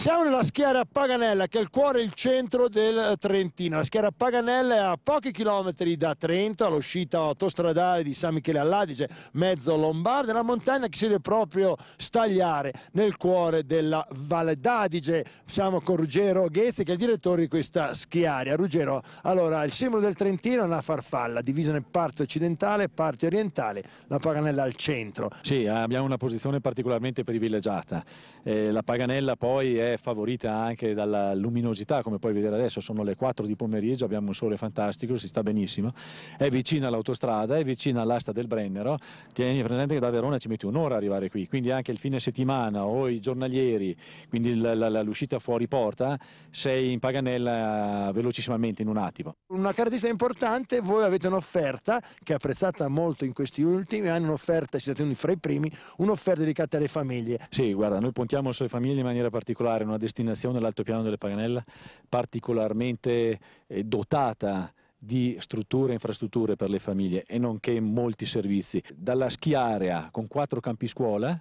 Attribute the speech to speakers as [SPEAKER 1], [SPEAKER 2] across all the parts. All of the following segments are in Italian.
[SPEAKER 1] Siamo nella schiera Paganella, che è il cuore e il centro del Trentino. La schiera Paganella è a pochi chilometri da Trento, all'uscita autostradale di San Michele all'Adige, mezzo lombardo, una montagna che si deve proprio stagliare nel cuore della Valle d'Adige. Siamo con Ruggero Ghezzi, che è il direttore di questa schiaria. Ruggero, allora, il simbolo del Trentino è una farfalla, divisa in parte occidentale e parte orientale, la Paganella al centro.
[SPEAKER 2] Sì, abbiamo una posizione particolarmente privilegiata. Eh, la Paganella poi è favorita anche dalla luminosità, come puoi vedere adesso, sono le 4 di pomeriggio, abbiamo un sole fantastico, si sta benissimo, è vicina all'autostrada, è vicina all'asta del Brennero, tieni presente che da Verona ci metti un'ora a arrivare qui, quindi anche il fine settimana o i giornalieri, quindi l'uscita fuori porta, sei in Paganella velocissimamente in un attimo.
[SPEAKER 1] Una caratteristica importante, voi avete un'offerta che è apprezzata molto in questi ultimi anni, un'offerta, siete uno fra i primi, un'offerta dedicata alle famiglie.
[SPEAKER 2] Sì, guarda, noi puntiamo sulle famiglie in maniera particolare, una destinazione, l'altopiano delle Paganella, particolarmente eh, dotata di strutture e infrastrutture per le famiglie e nonché molti servizi. Dalla schiarea con quattro campi scuola,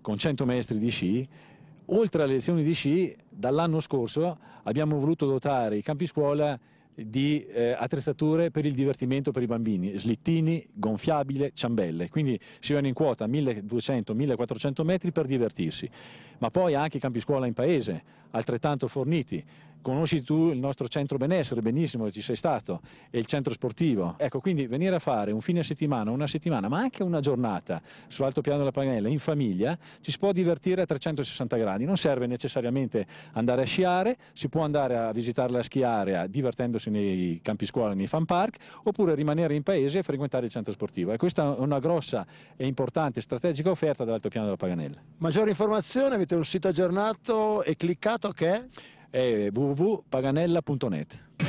[SPEAKER 2] con 100 maestri di sci, oltre alle lezioni di sci, dall'anno scorso abbiamo voluto dotare i campi scuola di eh, attrezzature per il divertimento per i bambini, slittini, gonfiabile, ciambelle, quindi si vanno in quota 1200-1400 metri per divertirsi, ma poi anche campi scuola in paese, altrettanto forniti, conosci tu il nostro centro benessere, benissimo, ci sei stato, e il centro sportivo. Ecco, quindi venire a fare un fine settimana, una settimana, ma anche una giornata su Alto Piano della Paganella in famiglia, ci si può divertire a 360 gradi. Non serve necessariamente andare a sciare, si può andare a visitare la schiarea divertendosi nei campi scuola, nei fan park, oppure rimanere in paese e frequentare il centro sportivo. E questa è una grossa e importante strategica offerta dell'Alto Piano della Paganella.
[SPEAKER 1] Maggiore informazione, avete un sito aggiornato e cliccato che è?
[SPEAKER 2] È www.paganella.net.